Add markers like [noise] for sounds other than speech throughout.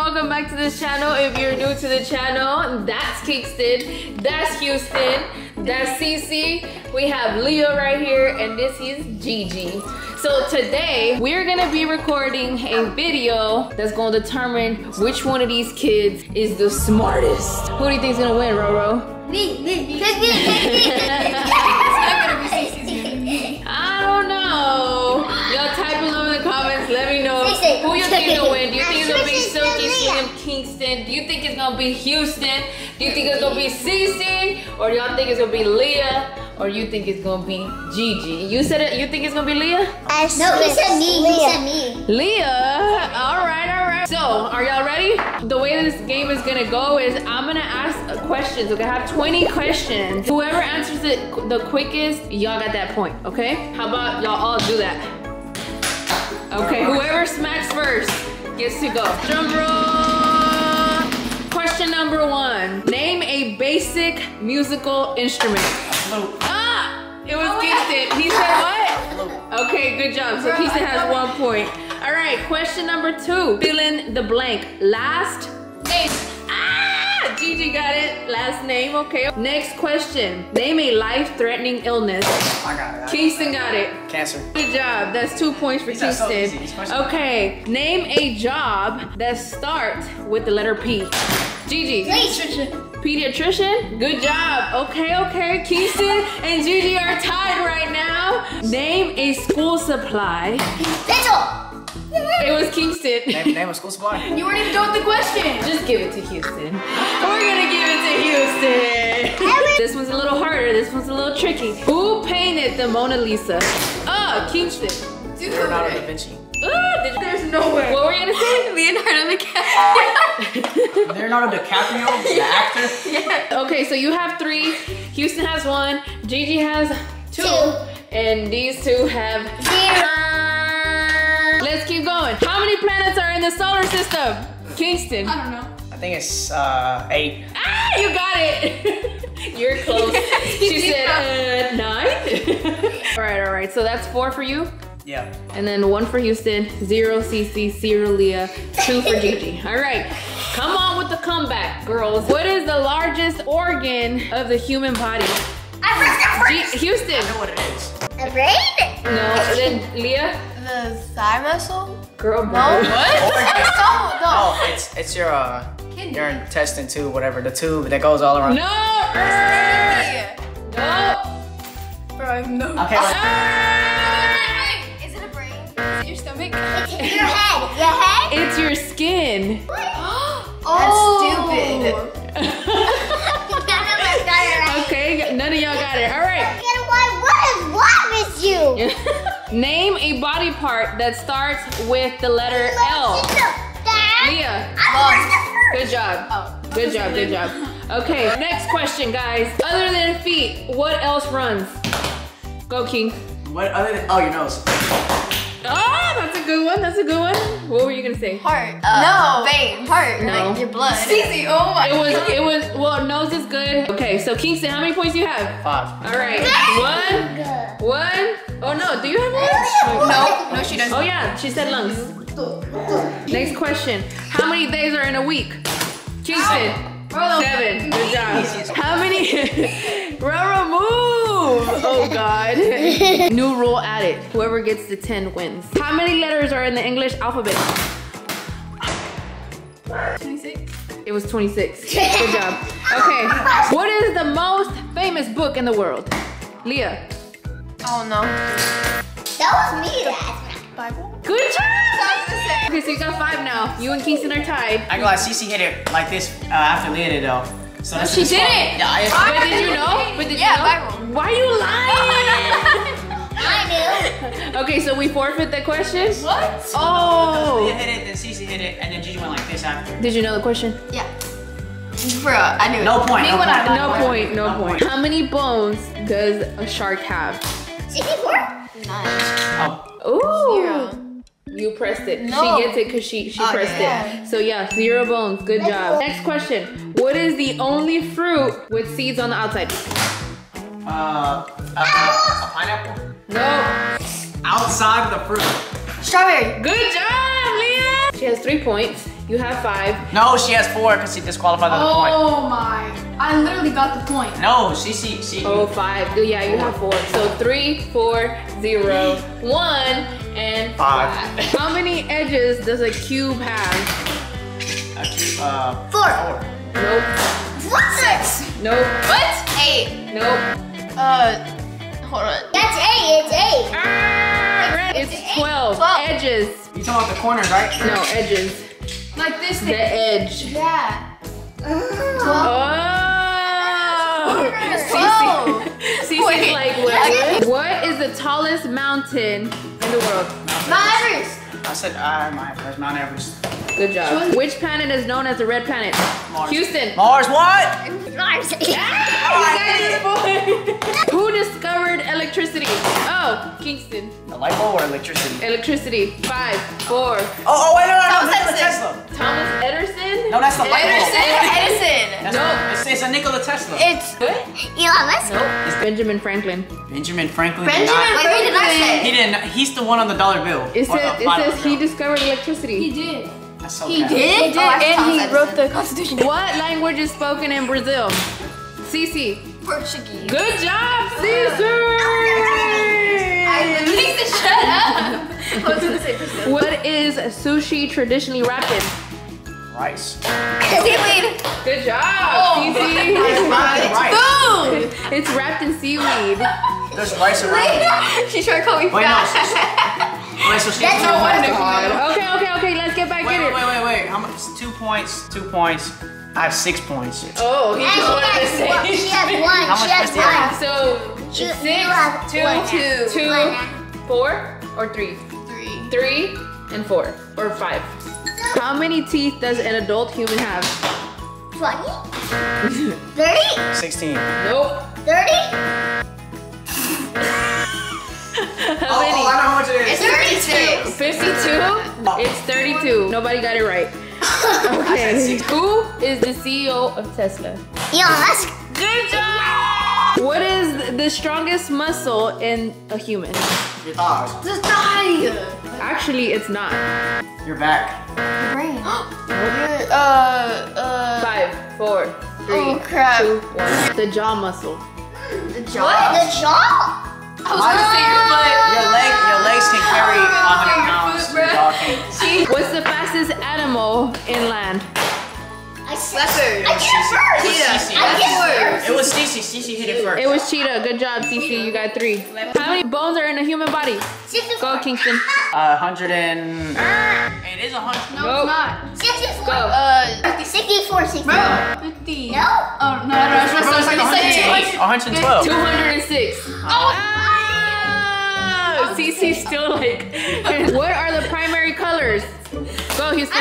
Welcome back to this channel. If you're new to the channel, that's Kingston, that's Houston, that's Cece. We have Leo right here, and this is Gigi. So today, we're gonna be recording a video that's gonna determine which one of these kids is the smartest. Who do you think's gonna win, Roro? Me, me, me. [laughs] I don't know. Y'all type below in the comments. Let me know who you think is gonna win. Do you think it's gonna be Cece's Silky Leah. Slim Kingston? Do you think it's gonna be Houston? Do you think it's gonna be Cece? Or y'all think it's gonna be Leah? Or you think it's gonna be Gigi? You said it. You think it's gonna be Leah? No, he said me. He said me. Leah. All right, all right. So, are y'all ready? The way this game is gonna go is I'm gonna ask questions. Okay, I have 20 questions. Whoever answers it the quickest, y'all got that point. Okay? How about y'all all do that? Okay, whoever smacks first gets to go. Drum roll. Basic musical instrument. Ah! It was Kingston. He said what? Okay, good job. So Keisha has one point. All right, question number two. Fill in the blank. Last name. Gigi got it. Last name, okay. Next question. Name a life-threatening illness. I got it. I Kingston got it. Cancer. Good job. That's two points for These are so easy. These questions- Okay, name a job that starts with the letter P. Gigi. Pediatrician? Good job. Okay, okay. Kingston [laughs] and Gigi are tied right now. Name a school supply. Pencil. It was Kingston. Name, name a school supply. You weren't even done with the question. Just give it to Houston. We're gonna give it to Houston. This one's a little harder. This one's a little tricky. Who painted the Mona Lisa? Oh, Kingston. Dude. Leonardo da Vinci. Oh, did you- There's no way. what were you gonna say? [laughs] Leonardo DiCaprio. Leonardo DiCaprio, the [laughs] actor. yeah. Okay, so you have three. Houston has one. Gigi has two. Two. And these two have Zero. Let's keep going. How many planets are in the solar system? Kingston. I don't know. I think it's uh, eight. Ah, you got it. [laughs] You're close. [laughs] she said uh, nine. [laughs] all right, all right. So that's four for you, Yeah. and then one for Houston, zero Cece, zero Leah, two for Gigi. All right, come on with the comeback, girls. What is the largest organ of the human body? I G- Houston. I know what it is. A brain? No. Then Leah. The thigh muscle? Girl, No. bro. [laughs] Organ. [laughs] No, no. Oh, it's it's your uh, Kidney. your intestine tube, whatever, the tube that goes all around. No. Yeah. No. Bro, I have no. Okay. like- Ah! Is it a brain? Is it your stomach? It's your [laughs] head. Your head? It's your skin. What? [gasps] oh. okay. Okay, none of y'all got it. All right. Why? What is wrong with you? Name a body part that starts with the letter L. Dad? Leah. Lungs. Good job. Oh. Good job, good job. Okay, next question, guys. Other than feet, what else runs? Go, King. What other than oh your nose? One. That's a good one. What were you gonna say? Heart. Uh, no. Vein. Heart. No. Like your blood. Easy. Oh my It was, it was, well, nose is good. Okay, so Kingston, how many points do you have? Five. All right, one, one. Oh no, do you have one? No. No, she doesn't. Oh yeah, she said lungs. Next question. How many days are in a week? Kingston. Bro, Seven. Good job. How many? [laughs] Roro, move! [laughs] Oh God. [laughs] New rule added. Whoever gets the 10 wins. How many letters are in the English alphabet? 26. It was 26. Good job. Okay. What is the most famous book in the world? Leah. Oh no. That was me that. Bible? Good job! Okay, so you got five now. You and Kingston are tied. I go like Cece hit it like this uh, after Leah did though. So that's she that's fine. didn't. Yeah, I But did you know? But did Yeah, you know? Bible. Why are you lying? [laughs] I [laughs] okay, so we forfeit the question? What? Oh! Leah hit it, then Cece hit it, and then Gigi went like this after. Did you know the question? Yeah. Bro, I knew it. No point, Me no when I point. No Bible. point, no No point. point. How many bones does a shark have? knew. 64? Nine. Oh, Ooh. Zero. You pressed it. No. She gets it because she, she Oh, pressed yeah. it. So yeah, zero bones. Good job. Next question. What is the only fruit with seeds on the outside? Uh, a, a pineapple No. outside of the fruit. Strawberry. Good job, Leah. She has three points. You have five. No, she has four because she disqualified on the point. Oh my. I literally got the point. No, Cece, she. Oh, five. Oh, Yeah, you have four. So three, four, zero, one, and Five. five. How many edges does a cube have? Uh, two, uh, Four. four. Nope. What? Six. Nope. What? Eight. Nope. Uh, hold on. That's eight. It's eight. Ah, it's 12. Twelve. Edges. You talking about the corners, right? No, edges. Like this The edge. Yeah. Oh! Twelve. Cece's [laughs] Wait. like, what? What is the tallest mountain in the world? Mount Everest. I said, uh, my first Mount Everest. Good job. Which planet is known as the red planet? Mars. Houston. Mars, what? Mars. [laughs] [laughs] Who discovered electricity? Oh, Kingston. The light bulb or electricity? Electricity. Five, four. Oh, oh, wait, no, no, no, Thomas Nikola Edison. Tesla. Thomas Edison? No, that's the light Edison. bulb. Edison. That's No. It's, it's a Nikola Tesla. It's Good? Elon Musk. Nope. It's Benjamin Franklin. Benjamin Franklin did Benjamin not. Wait, did I say? He didn't. He's the one on the dollar bill. It says, the it says he discovered electricity. He did. That's so He bad. did. He did, Oh, and Thomas he wrote the Constitution. What language is spoken in Brazil? Cece. Portuguese. Good job, uh, Caesar! I literally said shut up. I was gonna say Brazil. What is sushi traditionally wrapped in? Rice. Seaweed. Good job, Oh. Cece. [laughs] Rice. Food. It's wrapped in seaweed. There's rice around. [laughs] She's trying to call me Wait, no. Wait, so she's That's no wonder. Okay, okay, okay. Let's get back Wait, in wait, it. wait, wait, wait. How much? Two points. Two points. I have six points. Oh, he And just she wanted to has one. She has one. How She much has does he have? one. So You- six, you have two, one. two, two, One. four, or three? Three. Three and four, or five. How many teeth does an adult human have? 20? 30? [laughs] 16. Nope. 30? [laughs] How oh, many? Oh, I know how much it It's 32. 52? It's 32. Nobody got it right. Okay. [laughs] Who is the CEO of Tesla? Elon Musk. Good job! What is the strongest muscle in a human? Your thighs. Just die. Actually, it's not. Your back. Your brain. [gasps] Your, uh, uh. Five, four, three, Oh crap. two, one. The jaw muscle. The What? jaw. The jaw? I was gonna say your foot. Your leg, your legs can carry Oh, 100 pounds. foot, Your bruh. dog can't. What's the fastest animal inland? I said. Leopard. I did it first. Cheetah. I it first. It was Cece. Cece hit it first. It was cheetah. Good job, Cece. You got three. How many bones are in a human body? Go, 64. Kingston. Uh, 100 and... It is a 100. No, Nope. it's not. 64. Go. Uh, 64, 64. bro. 50. No? Oh, no, no, no. It's Bro, it's like supposed to be 108. 200. 112. 206. Ah! Cece's still like. [laughs] what are the primary colors? Go, Houston.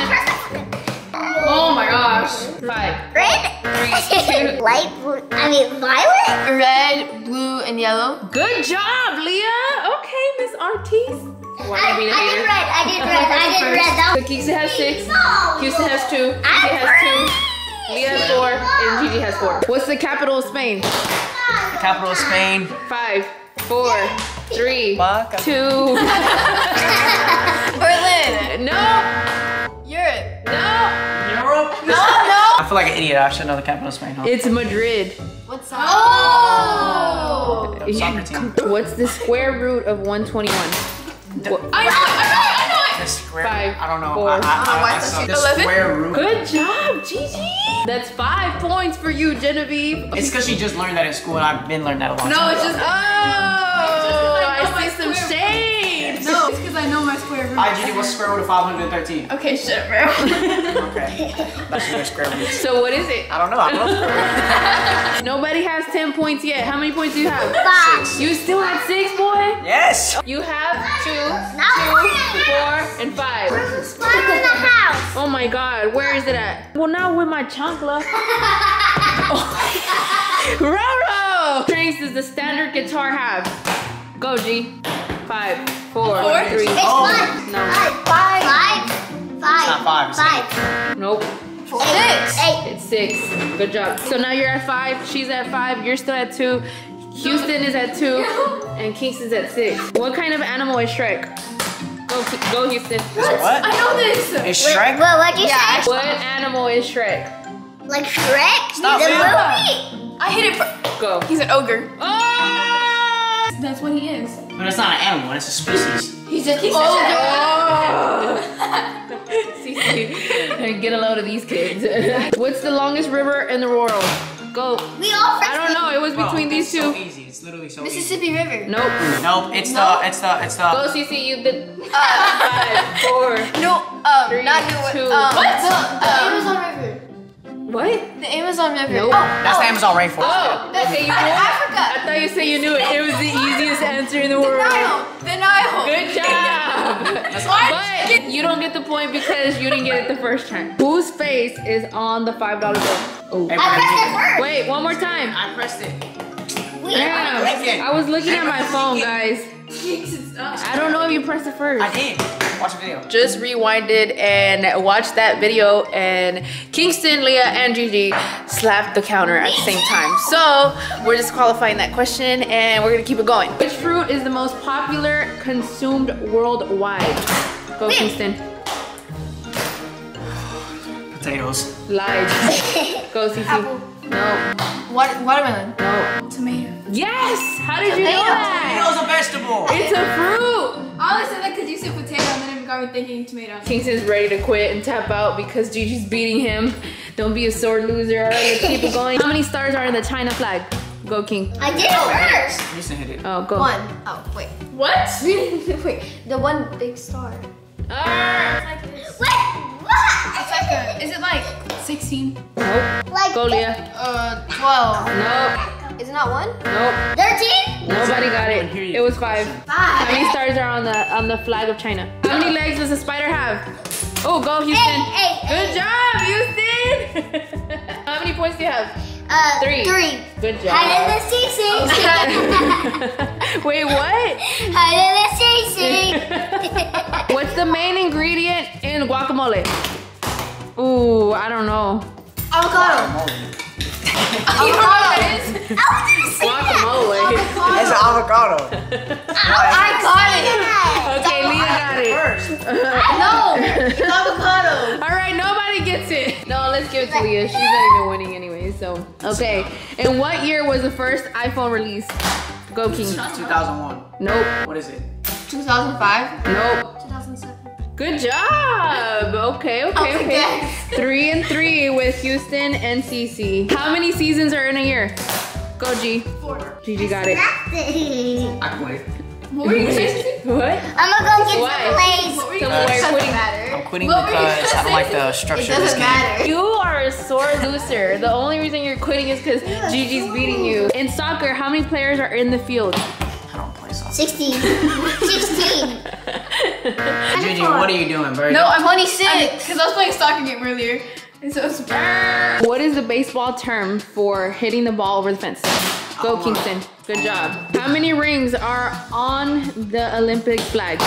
Oh my gosh. Five. Red? Three, two. [laughs] Light blue. I mean, violet? Red, blue, and yellow. Good job, Leah. Okay, Miss Ortiz. Wanna I, I did red. I did red. I did red. That So Keisha has six. No. Houston has two. Gigi has two. Leah has four. And Gigi has four. What's the capital of Spain? The capital of Spain. Five, four, three, Fuck. two. [laughs] Berlin. No, Europe. no. Europe? No, no. I feel like an idiot. I should know the capital of Spain, huh? It's Madrid. What's that? Oh. Soccer team. What's the square root of 121? I know it. I know it. I know it. The square. Five, I don't know. four. I, I, I, why I, is the eleven? square root. Good job, Gigi. That's five points for you, Genevieve. It's because she just learned that in school, and I've been learning that a long No, time. it's just. Oh, some shade. No, it's because I know my square root. Hi, Gigi, what's square root of 513? Okay, shit, bro. Okay. That's your square root. So what is it? I don't know. I don't know. [laughs] Nobody has 10 points yet. How many points do you have? Five. You still have six, boy? Yes! You have two, No. two, four, and five. Five in the house. Oh my god, where is it at? Well, now with my chancla. [laughs] [laughs] Roro! Strengths does the standard guitar have? Go, G. Five, four, Four? three. It's Oh. one. No. Five. Five. Five. not five, it's Five. Nope. Six. Eight. It's six. Good job. So now you're at five. She's at five. You're still at two. Houston is at two. [laughs] And Kingston's at six. What kind of animal is Shrek? Go, Go, Houston. What? I know this. Is Wait, Shrek? What, what'd you Yeah, say? What animal is Shrek? Like Shrek? Stop, the man. movie? I hit it. For, Go. he's an ogre. Oh! That's what he is. But it's not an animal, it's a species. He's a he's Cece, [laughs] [laughs] get a load of these kids. [laughs] What's the longest river in the world? Go. We all I don't know. It was Bro, between these two. so easy. It's literally so easy. Mississippi River. Nope. Nope, it's No. the, it's the, it's the. Go, Cece. You did five, four. No, um, Three, not New two. Um, What? The, the Amazon River. What? The Amazon River. Nope. Oh, that's the oh. Amazon rainforest. Oh, okay, you knew it? Africa. I thought you said you knew it. It was the easiest answer in the world. Nile. The Nile. Good job. But you don't get the point because you didn't get it the first time. Whose face is on the five dollar bill? Oh. I pressed it first. Wait, one more time. I pressed it. Damn. I was looking at my phone, guys. I don't know if you pressed it first. I did. Watch the video. just rewinded and watched that video and Kingston, Leah, and Gigi slapped the counter at the same time. So we're disqualifying that question and we're gonna keep it going. Which fruit is the most popular consumed worldwide? Go Kingston. Potatoes. Lied. [laughs] Go Cece. Apple. No. What? Watermelon. No. Tomato. Yes! How did you know that? Potatoes a vegetable. It's a fruit! I only said that because you said potato and then it got me thinking tomato. Kingston's ready to quit and tap out because Gigi's beating him. Don't be a sore loser. All right, let's keep it going. How many stars are in the China flag? Go King. I did it first. Houston hit it. Oh, go. One. Oh, wait. What? [laughs] wait. The one big star. Ah! It's like this. Wait, what? It's like a, is it like 16? Nope. Like Go, Leah. Uh, 12. Nope. Is it not one? Nope. 13? Nobody got it. It was five. Five? How many stars are on the on the flag of China? How many legs does a spider have? Oh, go Houston. Hey, hey, Good hey. job, Houston. [laughs] How many points do you have? Uh, Three. Three. Good job. Hide in the sing [laughs] sing. Wait, what? Hide in the sing [laughs] sing. What's the main ingredient in guacamole? Ooh, I don't know. Avocado. Oh, [laughs] avocado. Guacamole. It's an avocado. [laughs] I got it. Okay, Leah got it. First. [laughs] No. It's avocado. All right, nobody gets it. No, let's give it to Leah. She's not even winning anyway. So, okay. In what year was the first iPhone released? Go King. 2001. Nope. What is it? 2005. Nope. 2007. Good job. Okay, okay, Okay, okay. Three and three with Houston and Cece. How many seasons are in a year? Go G. Four. Gigi got it. I'm I quit. What were you saying? What? gonna go get Why? some plays. What were you Some gonna weird say? pudding. I'm quitting What because I don't like the structure of this doesn't game. matter. You are a sore loser. The only reason you're quitting is because Gigi's beating you. In soccer, how many players are in the field? I don't play soccer. 16. [laughs] 16. [laughs] [laughs] Gigi, what are you doing, bro? No, I'm 26. Because I was playing soccer game earlier. And so it's What is the baseball term for hitting the ball over the fence? Go oh, Kingston. Good job. How many rings are on the Olympic flag?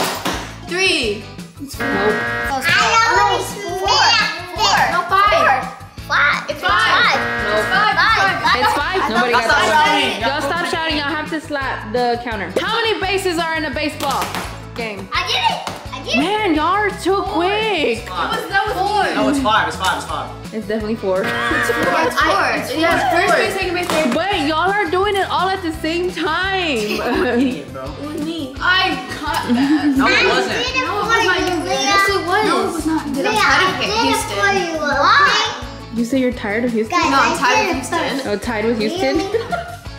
three. Nope. Oh, I know oh, it's four. Four. No, five. Five. It's Five. five. Nope. Five. Five. It's five. Nobody got Stop that shouting. Y'all stop shouting. Y'all have to slap the counter. How many bases are in a baseball game? I did it. I did it. Man, y'all are too quick. That was, that was four. No, it's five. It's five. It's five. It's definitely four. It's [laughs] four. It's four. Yeah, first base, second base, third But y'all are doing it all at the same time. Idiot, [laughs] bro. It was me. I caught that. [laughs] No, it wasn't. No, it was not you, you. Leah. Yes, it was. No, it was not. Did Leah, I try to I it Houston? you. Why? you say you're tired of Houston? Guys, No, I'm tired of Houston. Oh, tied with Houston?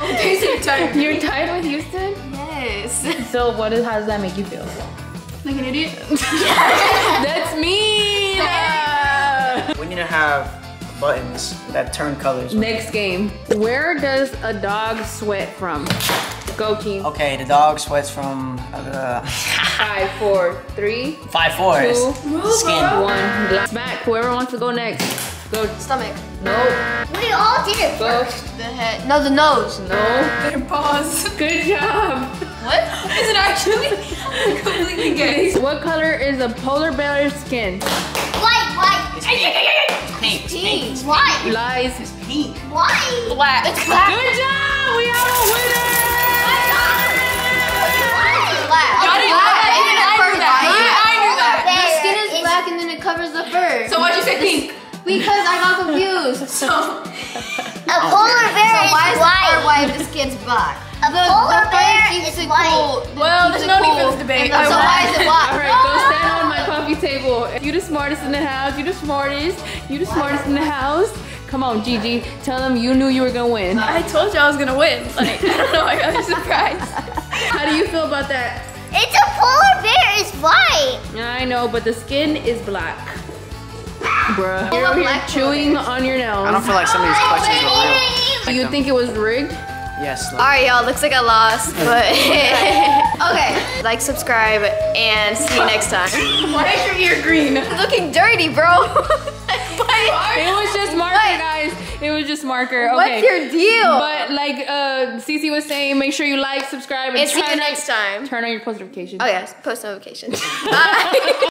Okay, so you're tired. You're tied with Houston? Yes. So what is, how does that make you feel? Like an idiot. [laughs] That's mean! Uh, [laughs] We need to have buttons that turn colors. Next game. Where does a dog sweat from? Go team. Okay, the dog sweats from uh, the Five, four, three, five fours. two, Skin. one. Smack. Whoever wants to go next. Go. Stomach. No. We all did it Go. first. The head. No, the nose. No. Their paws. Good job. What? Is it actually? I'm completely gay. What color is a polar bear's skin? White, white. It's pink. It's pink. It's pink. It's White. Lies. pink. White. Black. It's black. Good job. We have a winner. Got it. I knew that. I knew covers the fur. So why'd you say pink? because I got confused. [laughs] So A polar [laughs] bear So is why is the fur white. white if the skin's black? A The, polar the bear keeps is it white. cool. Well, keeps there's it no need for cool. this debate. And so won. why is it white? All right, go stand on my [laughs] coffee table. You the smartest in the house. You the smartest. You the smartest in the house. Come on, Gigi. Tell them you knew you were gonna win. I told you I was gonna win. Like, I don't know, I got a surprise. [laughs] How do you feel about that? It's a polar bear It's white. I know, but the skin is black. [laughs] Bruh. You're over here black chewing on your nose. I don't feel like some of these questions were real. Do you think it was rigged? Yes. Like, Alright, y'all, looks like I lost, but [laughs] okay. Like, subscribe, and see you next time. [laughs] Why is your ear green? Looking dirty, bro. [laughs] It was just marker, guys. It was just marker. Okay. What's your deal? But like uh Cece was saying, make sure you like, subscribe, and and see you next time. Turn on your post notifications. Oh yes, post notifications. Bye.